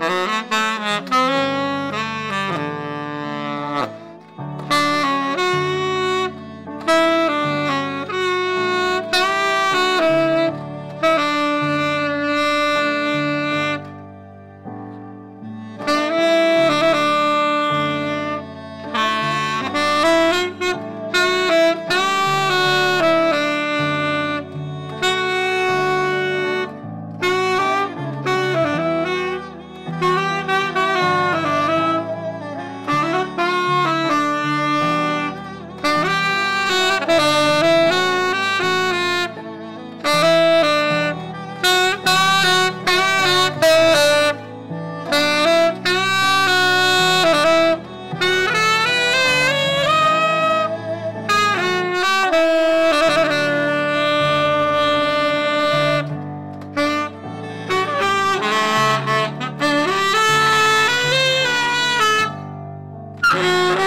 Música Bye.